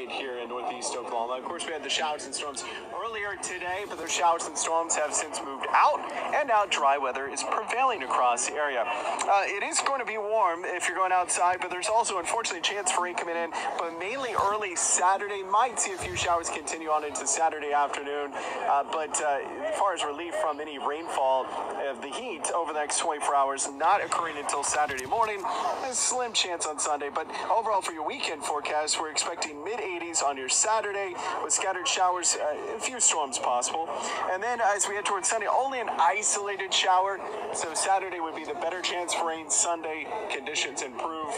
here in northeast Oklahoma. Of course, we had the showers and storms earlier today, but those showers and storms have since moved out, and now dry weather is prevailing across the area. Uh, it is going to be warm if you're going outside, but there's also, unfortunately, a chance for rain coming in, but mainly early Saturday. Might see a few showers continue on into Saturday afternoon, uh, but uh, as far as relief from any rainfall of the heat over the next 24 hours, not occurring until Saturday morning. A slim chance on Sunday, but overall for your weekend forecast, we're expecting mid 80s on your Saturday with scattered showers, uh, a few storms possible. And then as we head towards Sunday, only an isolated shower. So Saturday would be the better chance for rain. Sunday, conditions improve,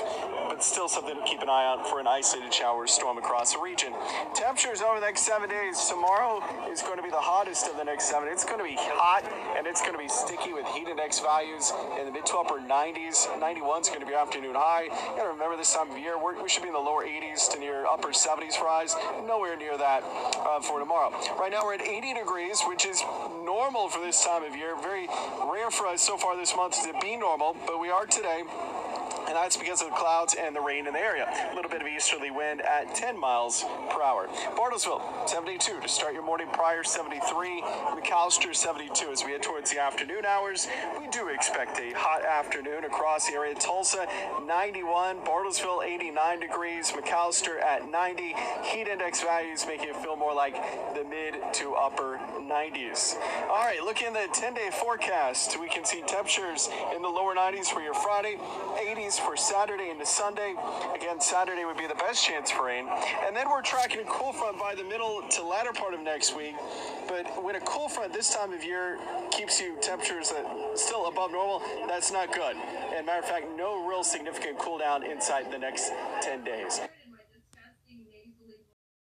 but still something to keep an eye on for an isolated shower storm across the region. Temperatures over the next seven days. Tomorrow is going to be the hottest of the next seven. It's going to be hot and it's going to be sticky with heat index values in the mid to upper 90s. 91 is going to be afternoon high. To remember this time of year, we should be in the lower 80s to near upper 70s for highs. Nowhere near that uh, for tomorrow. Right now we're at 80 degrees, which is normal for this time of year. Very rare for us so far this month to be normal, but we are today and that's because of the clouds and the rain in the area. A little bit of easterly wind at 10 miles per hour. Bartlesville, 72 to start your morning. Pryor, 73. McAlester, 72 as we head towards the afternoon hours. We do expect a hot afternoon across the area. Tulsa, 91. Bartlesville, 89 degrees. McAlester at 90. Heat index values making it feel more like the mid to upper 90s. All right, looking at the 10 day forecast, we can see temperatures in the lower 90s for your Friday, 80s for Saturday into Sunday. Again, Saturday would be the best chance for rain. And then we're tracking a cool front by the middle to latter part of next week. But when a cool front this time of year keeps you temperatures that still above normal, that's not good. And matter of fact, no real significant cool down inside the next 10 days.